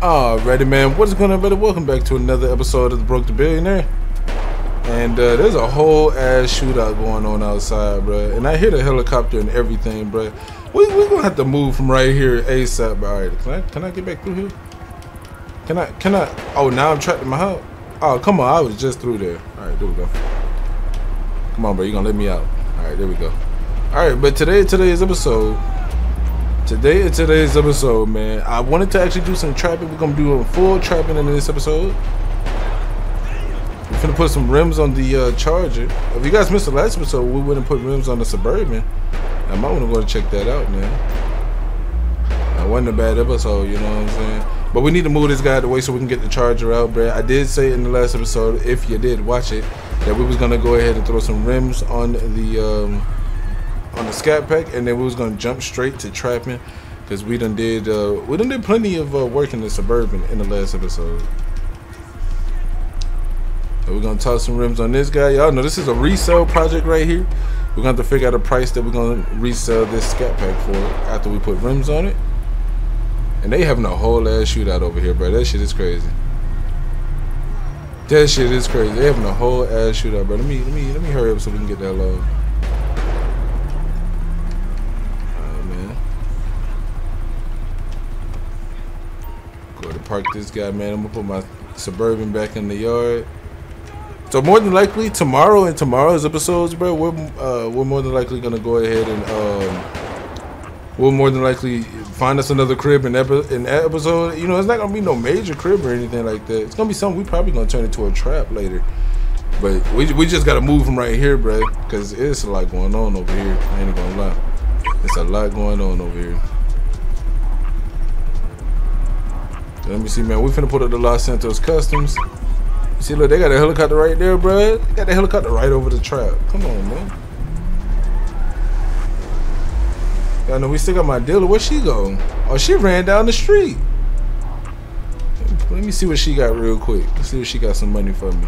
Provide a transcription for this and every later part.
Alrighty, man. What is going on, brother? Welcome back to another episode of the Broke to Billionaire. And uh, there's a whole ass shootout going on outside, bro. And I hear the helicopter and everything, bro. We we gonna have to move from right here ASAP. All right, can I can I get back through here? Can I can I? Oh, now I'm trapped in my house. Oh, come on! I was just through there. All right, there we go. Come on, bro. You're gonna let me out? All right, there we go. All right, but today today's episode. Today in today's episode, man, I wanted to actually do some trapping. We're gonna do a full trapping in this episode. We're gonna put some rims on the uh, Charger. If you guys missed the last episode, we wouldn't put rims on the Suburban. I might want to go and check that out, man. It wasn't a bad episode, you know what I'm saying? But we need to move this guy out the way so we can get the Charger out, bro. I did say in the last episode, if you did watch it, that we was gonna go ahead and throw some rims on the um, on the scat pack, and then we was gonna jump straight to trapping because we done did uh, we done did plenty of uh, work in the suburban in the last episode. So we're gonna toss some rims on this guy. Y'all know this is a resale project right here. We're gonna have to figure out a price that we're gonna resell this scat pack for after we put rims on it. And they having a whole ass shootout over here, bro. That shit is crazy. That shit is crazy. They having a whole ass shootout, bro. Let me let me let me hurry up so we can get that low. Go to park this guy, man. I'm gonna put my suburban back in the yard. So more than likely tomorrow and tomorrow's episodes, bro, we're uh, we're more than likely gonna go ahead and um, we'll more than likely find us another crib in, epi- in that episode. You know, it's not gonna be no major crib or anything like that. It's gonna be something we probably gonna turn into a trap later. But we, we just gotta move from right here, bro, because it's a lot going on over here. I ain't gonna lie, it's a lot going on over here. Let me see, man. We finna put up the Los Santos Customs. See, look, they got a helicopter right there, bro. They got the helicopter right over the trap. Come on, man. I know we still got my dealer. Where she go? Oh, she ran down the street. Let me see what she got real quick. Let's see if she got some money for me.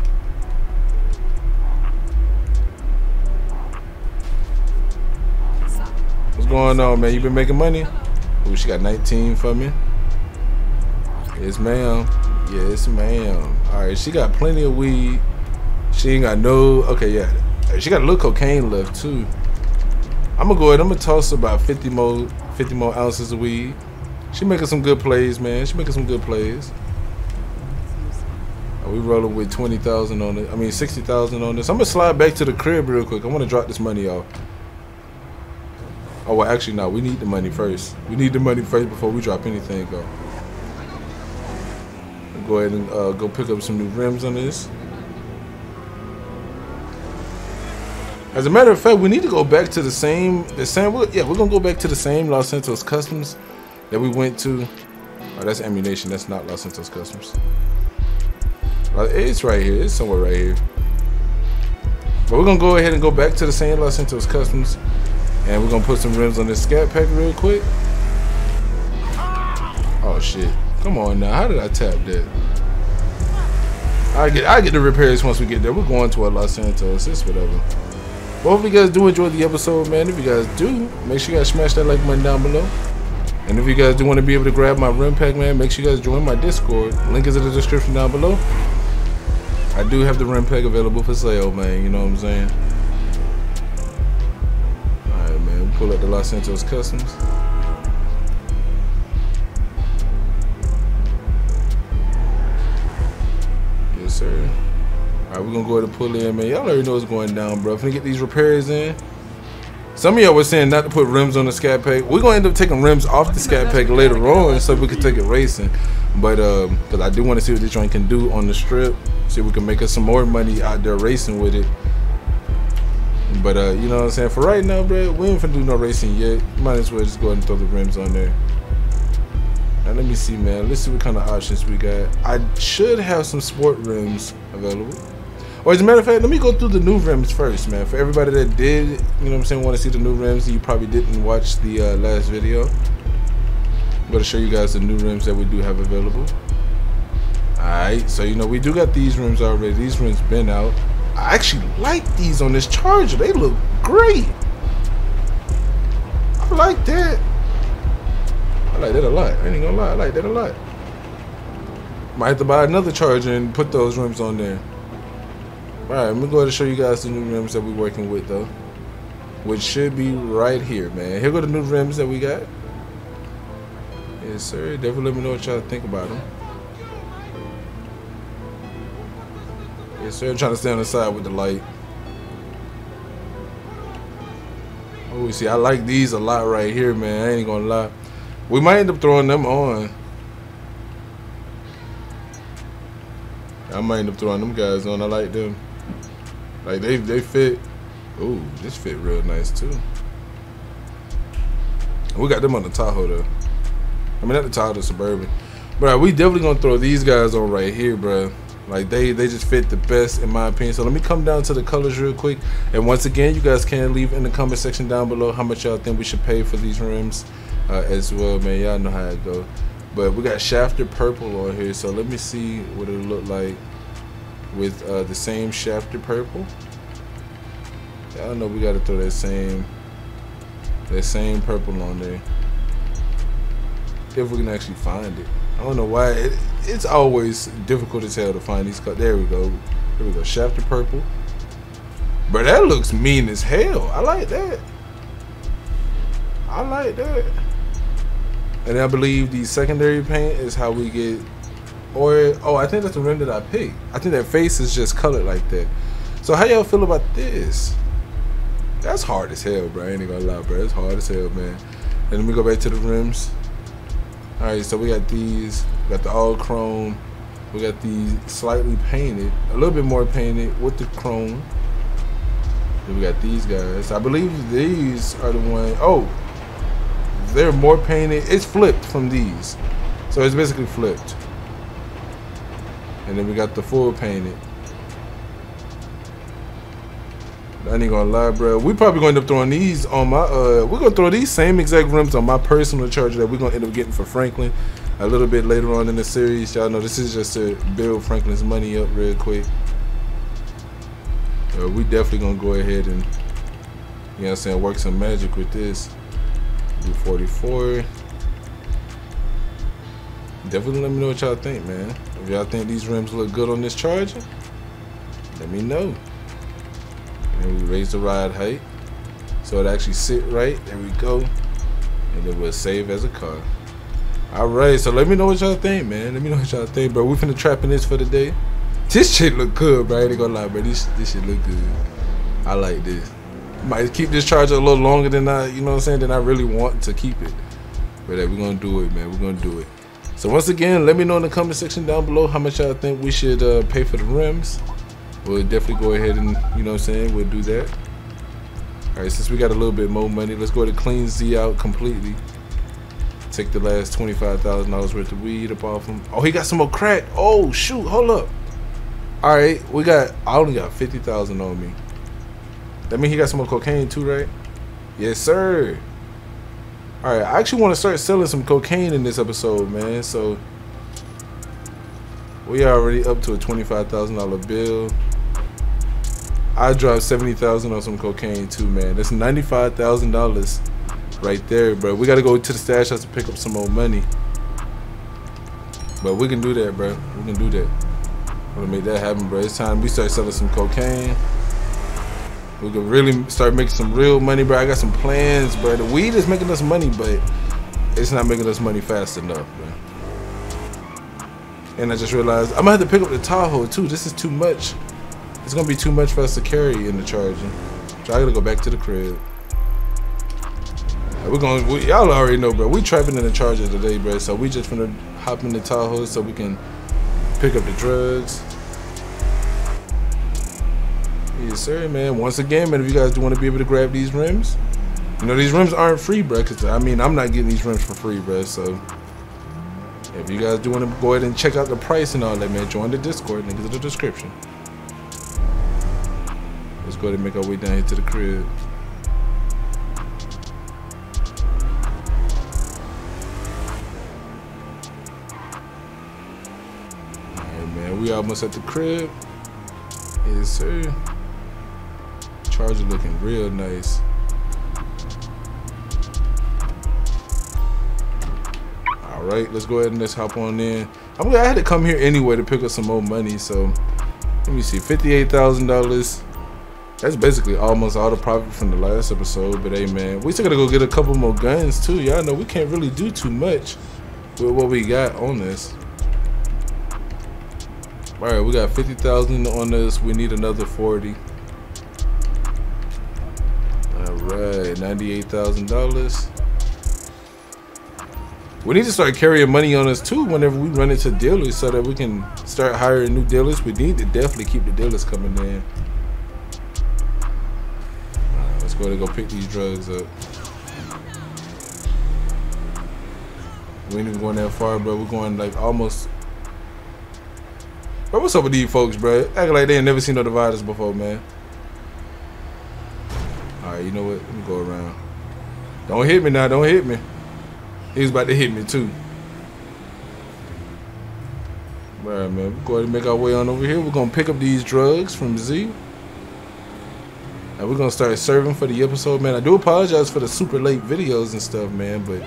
What's going on, man? You been making money? Oh, she got 19 for me. Yes, ma'am. Yes, ma'am. All right, she got plenty of weed. She ain't got no. Okay, yeah. She got a little cocaine left too. I'm gonna go ahead. I'm gonna toss about 50 more, 50 more ounces of weed. She making some good plays, man. She making some good plays. we rolling with 20,000 on it. I mean 60,000 on this. I'm gonna slide back to the crib real quick. I want to drop this money off. Oh well, actually no. We need the money first. We need the money first before we drop anything. Go go ahead and uh, go pick up some new rims on this. As a matter of fact, we need to go back to the same, the same. Yeah, we're gonna go back to the same Los Santos Customs that we went to. Oh, that's ammunition. That's not Los Santos Customs. It's right here. It's somewhere right here. But we're gonna go ahead and go back to the same Los Santos Customs, and we're gonna put some rims on this scat pack real quick. Oh shit. Come on now, how did I tap that? I get I get the repairs once we get there. We're going to a Los Santos. It's whatever. Well, you guys do enjoy the episode, man, if you guys do, make sure you guys smash that like button down below. And if you guys do want to be able to grab my RIM pack, man, make sure you guys join my Discord. Link is in the description down below. I do have the RIM pack available for sale, man. You know what I'm saying? Alright, man. We pull up the Los Santos Customs. We're gonna go ahead and pull in, man. Y'all already know what's going down, bro. Finna get these repairs in. Some of y'all were saying not to put rims on the scat pack. We're gonna end up taking rims off the scat pack later on so we can take it racing. But um, cause I do want to see what this joint can do on the strip. See if we can make us some more money out there racing with it. But uh, you know what I'm saying? For right now, bro, we ain't finna do no racing yet. Might as well just go ahead and throw the rims on there. Now let me see, man. Let's see what kind of options we got. I should have some sport rims available. Or as a matter of fact, let me go through the new rims first, man. For everybody that did, you know what I'm saying, want to see the new rims, you probably didn't watch the uh, last video. I'm going to show you guys the new rims that we do have available. Alright, so you know, we do got these rims already. These rims been out. I actually like these on this Charger. They look great. I like that. I like that a lot. I ain't gonna lie. I like that a lot. Might have to buy another charger and put those rims on there. Alright, I'm gonna go ahead and show you guys the new rims that we're working with though. Which should be right here, man. Here go the new rims that we got. Yes, sir. Definitely let me know what y'all think about them. Yes, sir. I'm trying to stay on the side with the light. Oh, see, I like these a lot right here, man. I ain't gonna lie. We might end up throwing them on. I might end up throwing them guys on. I like them. Like they they fit. Ooh, this fit real nice too. We got them on the Tahoe though. I mean not the Tahoe, the Suburban. But we definitely gonna throw these guys on right here, bro. Like they they just fit the best in my opinion. So let me come down to the colors real quick. And once again, you guys can leave in the comment section down below how much y'all think we should pay for these rims uh, as well, man. Y'all know how it go. But we got shafted purple on here, so let me see what it look like with uh, the same shafted purple. I don't know. We got to throw that same that same purple on there if we can actually find it. I don't know why it, it's always difficult as hell to find these. There we go. There we go. Shafted purple. But that looks mean as hell. I like that. I like that. And I believe the secondary paint is how we get, or oh, I think that's the rim that I picked. I think that face is just colored like that. So how y'all feel about this? That's hard as hell, bro. I ain't gonna lie, bro. It's hard as hell, man. And let me go back to the rims. All right, so we got these. We got the all chrome. We got these slightly painted, a little bit more painted with the chrome. Then we got these guys. I believe these are the ones. Oh, they're more painted. It's flipped from these. So it's basically flipped. And then we got the full painted. I ain't gonna lie, bro. We probably gonna end up throwing these on my. Uh, we're gonna throw these same exact rims on my personal charger that we're gonna end up getting for Franklin a little bit later on in the series. Y'all know this is just to build Franklin's money up real quick. Uh, we definitely gonna go ahead and, you know, what I'm saying, work some magic with this. Do 44. Definitely let me know what y'all think, man. If y'all think these rims look good on this charger, let me know. And we raise the ride height so it actually sit right. There we go. And it will save as a car. Alright, so let me know what y'all think, man. Let me know what y'all think, bro. We finna trap in this for the day. This shit look good, bro. I ain't gonna lie, bro. This this shit look good. I like this. Might keep this charger a little longer than I, you know what I'm saying, than I really want to keep it. But hey, we're gonna do it, man. We're gonna do it. So once again, let me know in the comment section down below how much y'all think we should uh, pay for the rims. We'll definitely go ahead and, you know what I'm saying, we'll do that. All right, since we got a little bit more money, let's go to clean Z out completely. Take the last $25,000 worth of weed up off him. Oh, he got some more crack. Oh, shoot, hold up. All right, we got, I only got 50,000 on me. That mean he got some more cocaine too, right? Yes, sir. All right, I actually want to start selling some cocaine in this episode, man. So we are already up to a twenty-five thousand dollar bill. I dropped seventy thousand on some cocaine too, man. That's ninety-five thousand dollars right there, bro. We gotta go to the stash house to pick up some more money. But we can do that, bro. We can do that. I'm gonna make that happen, bro. It's time we start selling some cocaine. We can really start making some real money, bro. I got some plans, bro. The weed is making us money, but it's not making us money fast enough, bro. And I just realized I'm gonna have to pick up the Tahoe too. This is too much. It's gonna be too much for us to carry in the charging. So I gotta go back to the crib. We're going. We, y'all already know, bro. We trapping in the charger today, bro. So we just gonna hop in the Tahoe so we can pick up the drugs. Yes, sir, man. Once again, man, if you guys do want to be able to grab these rims, you know, these rims aren't free, bro. Cause I mean, I'm not getting these rims for free, bro. So if you guys do want to go ahead and check out the price and all that, man, join the Discord. Link is in the description. Let's go ahead and make our way down here to the crib. Alright, man, we almost at the crib. Yes, sir. Charger looking real nice. All right, let's go ahead and let's hop on in. I'm glad I had to come here anyway to pick up some more money. So let me see, fifty-eight thousand dollars. That's basically almost all the profit from the last episode. But hey, man, we still gotta go get a couple more guns too. Y'all know we can't really do too much with what we got on this. All right, we got 50,000 on this. We need another 40. $98,000. We need to start carrying money on us too whenever we run into dealers so that we can start hiring new dealers. We need to definitely keep the dealers coming in. Right, let's go and go pick these drugs up. We ain't even going that far, bro. We're going like almost. Bro, what's up with these folks, bro? Acting like they ain't never seen no dividers before, man. You know what? Let me go around. Don't hit me now, don't hit me. He's about to hit me too. Alright, man. We're going to make our way on over here. We're going to pick up these drugs from Z. And we're going to start serving for the episode, man. I do apologize for the super late videos and stuff, man, but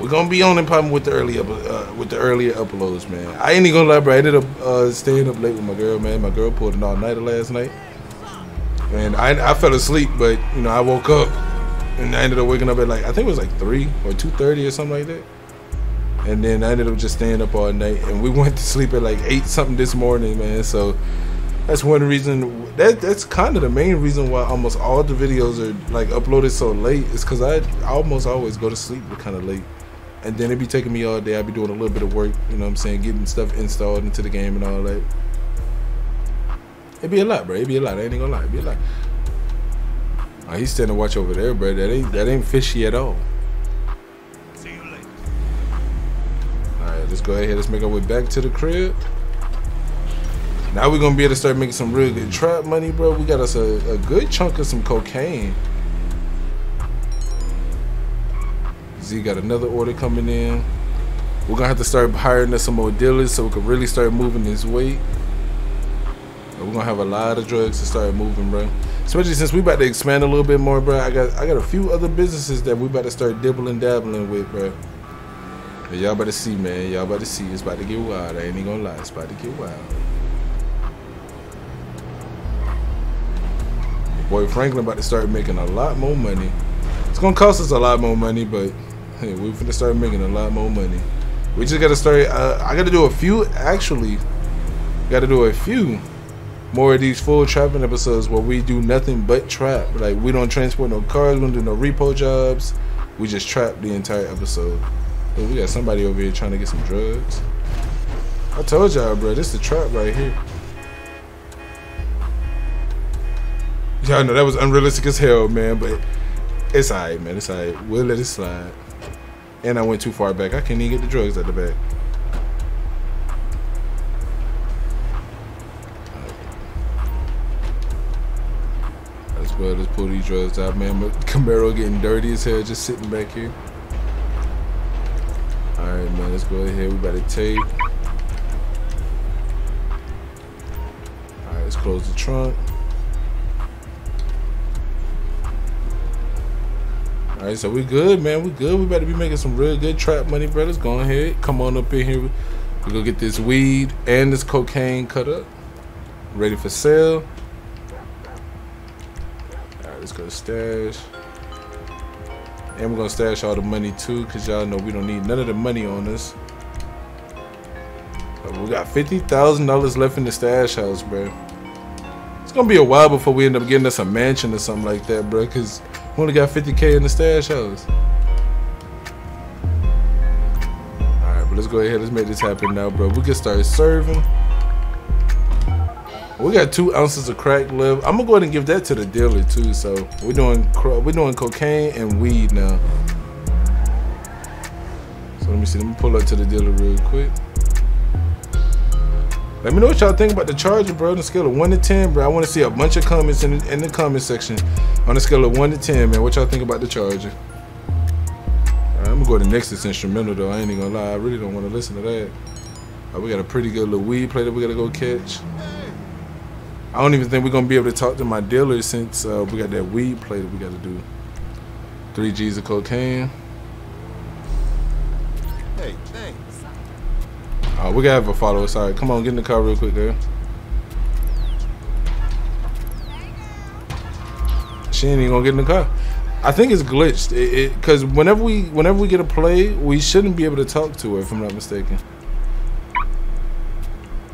we're gonna be on in problem with the early up, uh, with the earlier uploads, man. I ain't even gonna lie, bro. I ended up uh, staying up late with my girl, man. My girl pulled an all nighter last night, and I, I fell asleep, but you know I woke up and I ended up waking up at like I think it was like three or two thirty or something like that. And then I ended up just staying up all night, and we went to sleep at like eight something this morning, man. So that's one reason. That that's kind of the main reason why almost all the videos are like uploaded so late. Is because I almost always go to sleep kind of late and then it'd be taking me all day. I'd be doing a little bit of work, you know what I'm saying, getting stuff installed into the game and all that. It'd be a lot, bro. It'd be a lot. I ain't gonna lie. It'd be a lot. Oh, he's standing watch over there, bro. That ain't that ain't fishy at all. See you later. Alright, let's go ahead. Let's make our way back to the crib. Now we're gonna be able to start making some real good trap money, bro. We got us a, a good chunk of some cocaine. Z got another order coming in. We're gonna have to start hiring us some more dealers so we can really start moving this weight. We're gonna have a lot of drugs to start moving, bro. Especially since we about to expand a little bit more, bro. I got I got a few other businesses that we about to start dibbling dabbling with, bro. Y'all about to see, man. Y'all about to see. It's about to get wild. I ain't even gonna lie. It's about to get wild. boy Franklin about to start making a lot more money. It's gonna cost us a lot more money, but Hey, we're gonna start making a lot more money. We just gotta start. Uh, I gotta do a few. Actually, gotta do a few more of these full trapping episodes where we do nothing but trap. Like we don't transport no cars. We don't do no repo jobs. We just trap the entire episode. But we got somebody over here trying to get some drugs. I told y'all, bro. This is the trap right here. Y'all know that was unrealistic as hell, man. But it's alright, man. It's alright. We'll let it slide. And I went too far back. I can't even get the drugs at the back. Let's pull these drugs out, man. But Camaro getting dirty as hell just sitting back here. Alright, man, let's go ahead. We better take. Alright, let's close the trunk. All right, so we good, man. We good. We better be making some real good trap money, brothers. Go ahead, come on up in here. We gonna get this weed and this cocaine cut up, ready for sale. All right, stash. And we're gonna stash all the money too, cause y'all know we don't need none of the money on us. But we got fifty thousand dollars left in the stash house, bro. It's gonna be a while before we end up getting us a mansion or something like that, bro. Cause we only got 50k in the stash house. Alright, but let's go ahead. Let's make this happen now, bro. We can start serving. We got two ounces of crack left. I'm gonna go ahead and give that to the dealer too. So we're doing we're doing cocaine and weed now. So let me see. Let me pull up to the dealer real quick. Let me know what y'all think about the charger, bro. On a scale of 1 to 10, bro. I want to see a bunch of comments in the, in the comment section. On a scale of 1 to 10, man. What y'all think about the charger? Right, I'm to go to the Nexus instrumental, though. I ain't even to lie. I really don't want to listen to that. Right, we got a pretty good little weed play that we got to go catch. I don't even think we're to be able to talk to my dealer since uh, we got that weed play that we got to do. 3 G's of cocaine. Hey, thanks. Oh, we gotta have a follower. Sorry. Come on, get in the car real quick, girl. She ain't even gonna get in the car. I think it's glitched. It because whenever we whenever we get a play, we shouldn't be able to talk to her if I'm not mistaken.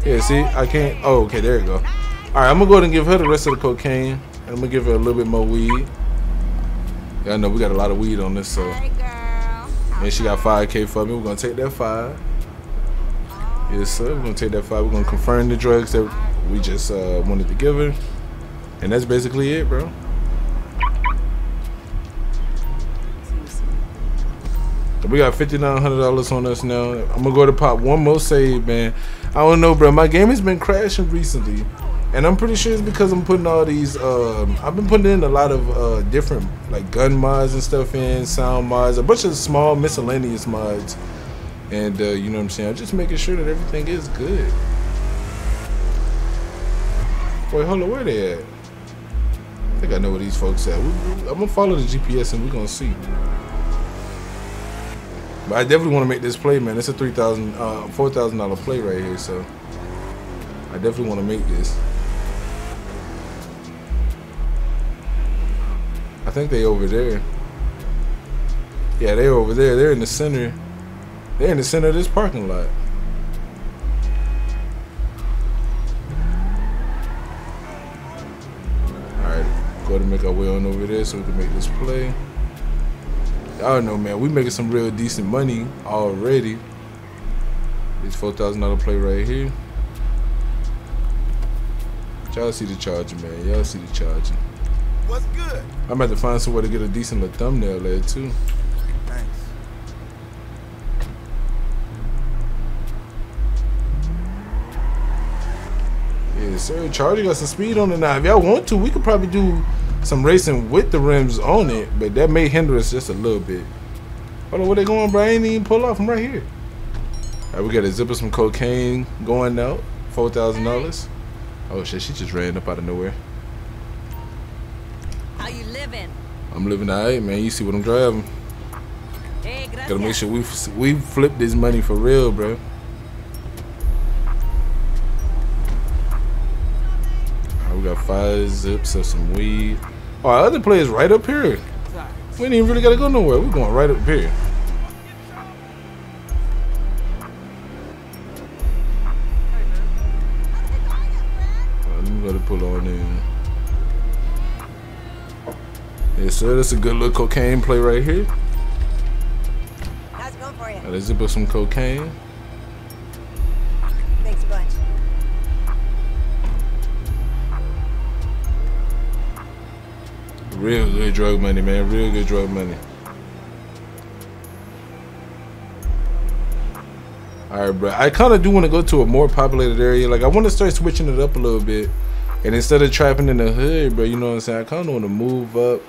Yeah, see, I can't. Oh, okay, there you go. All right, I'm gonna go ahead and give her the rest of the cocaine, and I'm gonna give her a little bit more weed. Yeah, I know we got a lot of weed on this, so. And she got 5K for me. We're gonna take that five. Yes, sir. We're gonna take that five. We're gonna confirm the drugs that we just uh, wanted to give her, and that's basically it, bro. We got fifty nine hundred dollars on us now. I'm gonna go to pop one more save, man. I don't know, bro. My game has been crashing recently, and I'm pretty sure it's because I'm putting all these. Um, I've been putting in a lot of uh, different like gun mods and stuff in, sound mods, a bunch of small miscellaneous mods, and uh, you know what I'm saying. I'm just making sure that everything is good. Wait, hold on, where they at? I think I know where these folks at. We, I'm gonna follow the GPS and we're gonna see. But I definitely want to make this play, man. It's a three thousand, uh, four thousand dollar play right here, so I definitely want to make this. I think they over there. Yeah, they're over there. They're in the center. They're in the center of this parking lot. All right, go and make our way on over there so we can make this play. I don't know, man. We making some real decent money already. This four thousand dollar play right here. Y'all see the charger, man. Y'all see the charger. What's good? I'm about to find somewhere to get a decent little thumbnail there too. Thanks. Yeah, sir. Charger got some speed on it now. If y'all want to, we could probably do some racing with the rims on it, but that may hinder us just a little bit. Hold on, where they going, bro? I ain't even pull off. I'm right here. All right, we got a zipper some cocaine going out. Four thousand dollars. Oh shit, she just ran up out of nowhere. I'm living alright, man. You see what I'm driving? Hey. Gotta make sure we we flip this money for real, bro. Alright, we got five zips of some weed. Oh, our other players right up here. We ain't even really gotta go nowhere. We're going right up here. Alright, let me go to pull on in. Sir. That's a good little cocaine play right here. How's it going for you? Let's zip up some cocaine. Thanks a bunch. Real good drug money, man. Real good drug money. All right, bro. I kind of do want to go to a more populated area. Like, I want to start switching it up a little bit. And instead of trapping in the hood, bro, you know what I'm saying? I kind of want to move up.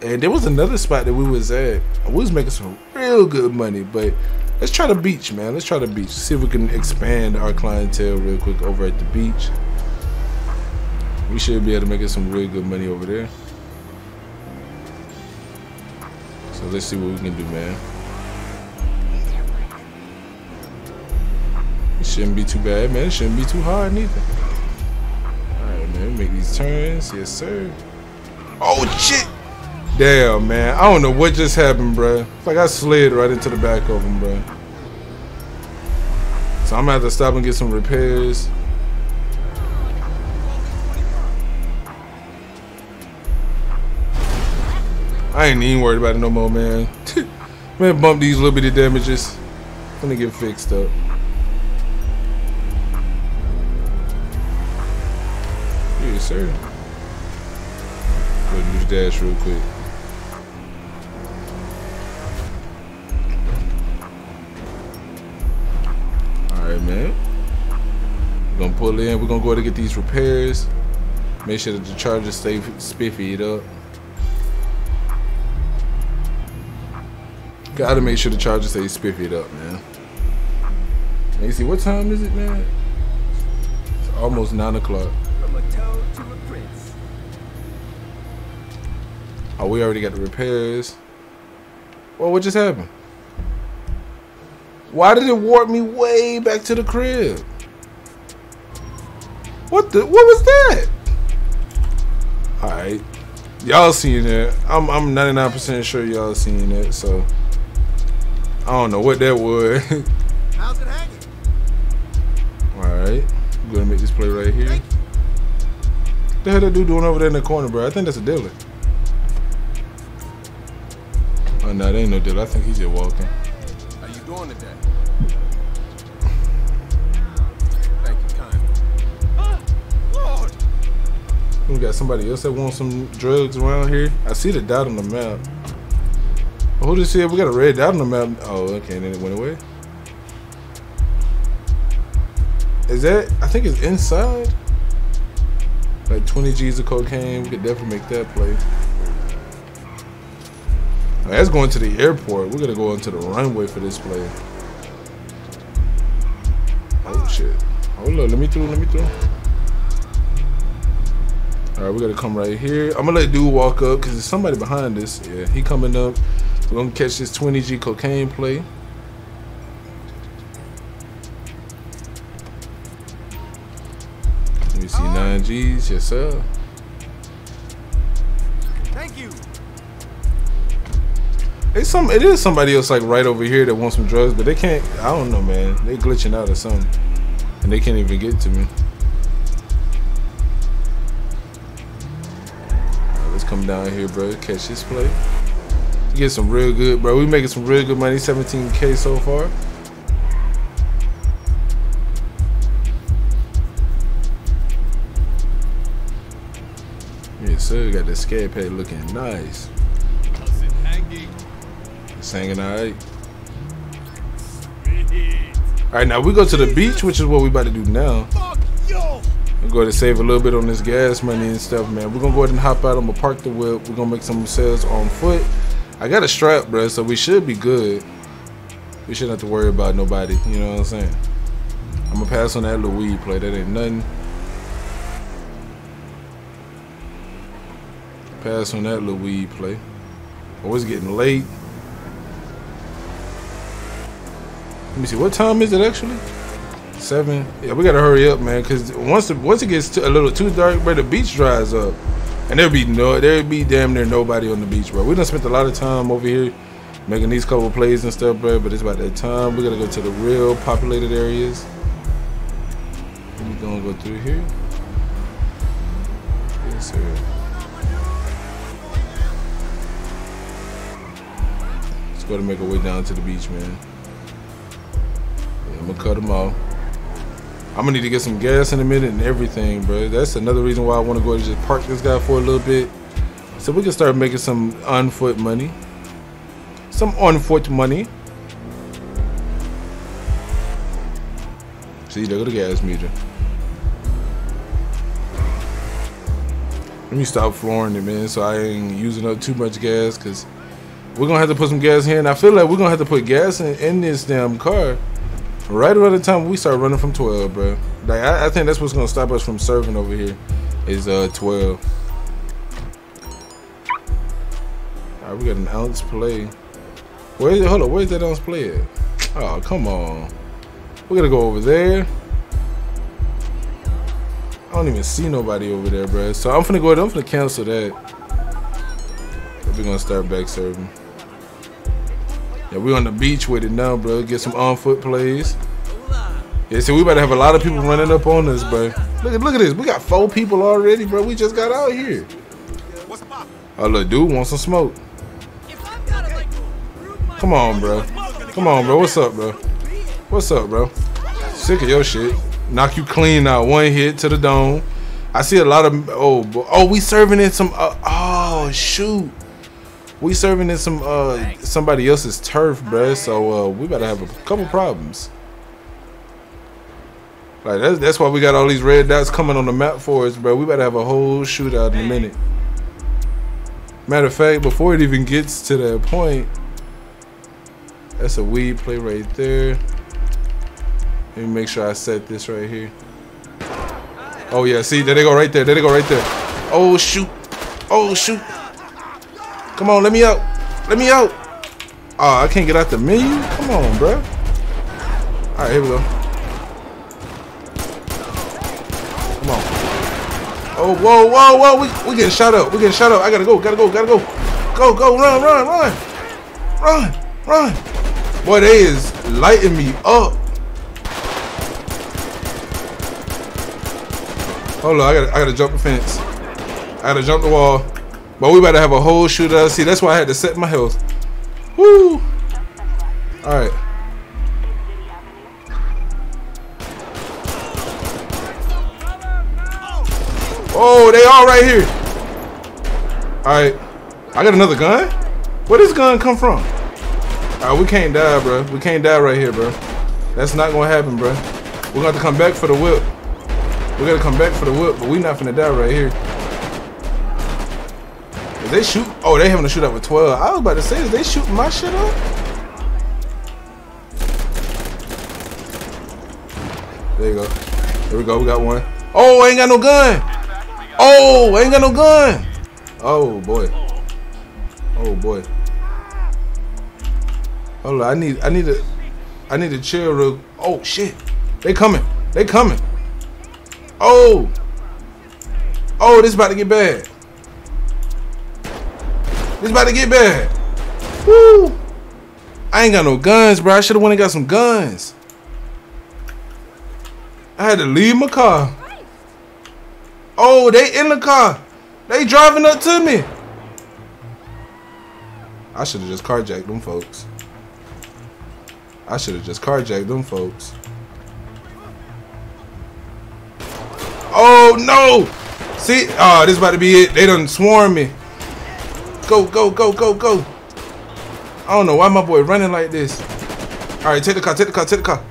And there was another spot that we was at. We was making some real good money, but let's try the beach, man. Let's try the beach. See if we can expand our clientele real quick over at the beach. We should be able to make it some real good money over there. So let's see what we can do, man. It shouldn't be too bad, man. It shouldn't be too hard neither. Alright, man. Make these turns. Yes, sir. Oh, shit! Damn, man. I don't know what just happened, bro. It's like I slid right into the back of him, bro. So I'm gonna have to stop and get some repairs. I ain't even worried about it no more, man. man, bump these little bit of damages. Gonna get fixed up. Yes, sir. Go use dash real quick. We're gonna pull in. We're gonna go ahead and get these repairs. Make sure that the charger stay spiffied up. Gotta make sure the charger stays spiffied up, man. Let me see, what time is it, man? It's almost 9 o'clock. From a toad to a prince. Oh, we already got the repairs. Well, what just happened? Why did it warp me way back to the crib? What the? What was that? All right, y'all seen it. I'm I'm 99% sure y'all seen it. So I don't know what that was. How's it hanging? All right, I'm gonna make this play right here. What the hell that dude doing over there in the corner, bro? I think that's a dealer. Oh no, that ain't no dealer. I think he's just walking. Doing today? Thank you, kind. Lord! We got somebody else that wants some drugs around here. I see the dot on the map. Who just said we got a red dot on the map? Oh, okay, then it went away. Is that? I think it's inside. Like 20 G's of cocaine. We could definitely make that play. That's going to the airport. We're gonna go into the runway for this play. Oh shit. Hold up, let me through, let me through. All right, we gotta come right here. I'm gonna let dude walk up because there's somebody behind us. Yeah, he coming up. We're gonna catch this 20 G cocaine play. Let me see nine G's. Yes, sir. Thank you. It's some. It is somebody else like right over here that wants some drugs, but they can't. I don't know, man. They glitching out or something, and they can't even get to me. Alright, let's come down here, bro. Catch this play. Get some real good, bro. We making some real good money. 17k so far. Yes, sir. Got the scat pack looking nice. It's hanging alright. All right, now we go to the beach, which is what we about to do now. We're going to save a little bit on this gas money and stuff, man. We're gonna go ahead and hop out. I'm gonna park the whip. We're gonna make some sales on foot. I got a strap, bro, so we should be good. We shouldn't have to worry about nobody. You know what I'm saying? I'm gonna pass on that little play. That ain't nothing. Pass on that little play. Oh, it's getting late. Let me see. What time is it actually? Seven. Yeah, we gotta hurry up, man. Cause once the, once it gets too, a little too dark, bro, the beach dries up, and there'll be no, there'll be damn near nobody on the beach, bro. We done spent a lot of time over here making these couple plays and stuff, bro. But it's about that time. We gotta go to the real populated areas. We gonna go through here. Yes, sir. Let's go to make our way down to the beach, man. I'm gonna cut them off. I'm gonna need to get some gas in a minute and everything, bro. That's another reason why I want to go and just park this guy for a little bit, so we can start making some on foot money, some on foot money. See, there go the gas meter. Let me stop flooring it, man, so I ain't using up too much gas, cause we're gonna have to put some gas here, and I feel like we're gonna have to put gas in, in this damn car right around the time we start running from 12, bro. Like I, I think that's what's gonna stop us from serving over here is uh 12. All right, we got an ounce play. Where is it? Hold on, where's that ounce play at? Oh, come on. We're gonna go over there. I don't even see nobody over there, bro. So I'm finna go ahead. I'm finna cancel that. We're gonna start back serving. Yeah, we on the beach with it now, bro. Get some on foot plays. Yeah, see, we about to have a lot of people running up on us, bro. Look at look at this. We got four people already, bro. We just got out here. Oh, look, dude wants some smoke. Come on, bro. Come on, bro. What's up, bro? What's up, bro? Sick of your shit. Knock you clean out. One hit to the dome. I see a lot of oh oh we serving in some uh, oh shoot. We serving in some uh somebody else's turf, bruh. So uh we better have a couple problems. Like that's that's why we got all these red dots coming on the map for us, bro. We better have a whole shootout in a minute. Matter of fact, before it even gets to that point, that's a weed play right there. Let me make sure I set this right here. Oh yeah, see, there they go right there. There they go right there. Oh shoot. Oh shoot. Come on, let me out. Let me out. Oh, I can't get out the menu. Come on, bro. All right, here we go. Come on. Oh, whoa, whoa, whoa. We, we getting shot up. We getting shot up. I gotta go, gotta go, gotta go. Go, go, run, run, run. Run, run. Boy, they is lighting me up. Hold on, I gotta, I gotta jump the fence. I gotta jump the wall. But we better have a whole shooter. See, that's why I had to set my health. Woo. All right. Oh, they all right here. All right. I got another gun. Where this gun come from? All right, we can't die, bro. We can't die right here, bro. That's not gonna happen, bro. We're gonna have to come back for the whip. We gotta come back for the whip, but we not finna die right here. Is they shoot? Oh, they having a up with 12. I was about to say, is they shooting my shit up? There you go. There we go. We got one. Oh, I ain't got no gun. Oh, I ain't got no gun. Oh boy. Oh boy. Hold on. I need. I need to. I need to chill real. Oh shit. They coming. They coming. Oh. Oh, this about to get bad. This about to get bad. Woo. I ain't got no guns, bro. I should have went and got some guns. I had to leave my car. Oh, they in the car. They driving up to me. I should have just carjacked them folks. I should have just carjacked them folks. Oh no! See, oh, this about to be it. They done swarm me. Go, go, go, go, go. I don't know why my boy running like this. All right, take the car, take the car, take the car.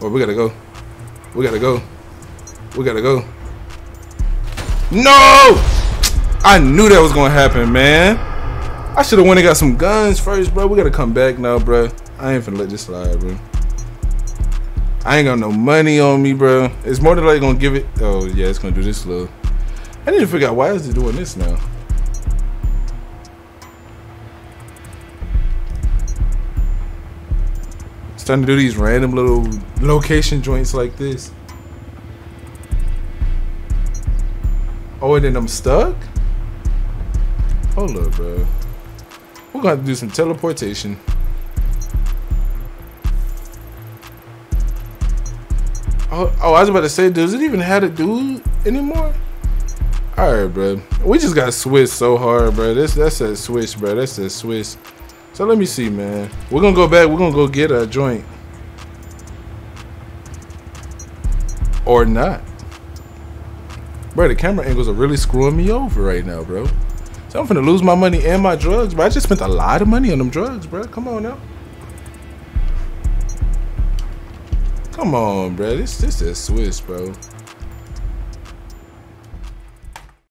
Oh, we gotta go. We gotta go. We gotta go. No! I knew that was gonna happen, man. I should have went and got some guns first, bro. We gotta come back now, bro. I ain't finna let this slide, bro. I ain't got no money on me, bro. It's more than like gonna give it. Oh yeah, it's gonna do this little. I need to figure out why is it doing this now. It's starting to do these random little location joints like this. Oh, and then I'm stuck? Hold up, bro. We're gonna have to do some teleportation. Oh, oh, I was about to say, does it even have to do anymore? All right, bro. We just got switch so hard, bro. This that's a switch, bro. That's a switch. So let me see, man. We're gonna go back. We're gonna go get a joint, or not. Bro, the camera angles are really screwing me over right now, bro. So I'm finna lose my money and my drugs, bro. I just spent a lot of money on them drugs, bro. Come on now. Come on, bro. This this is Swiss, bro.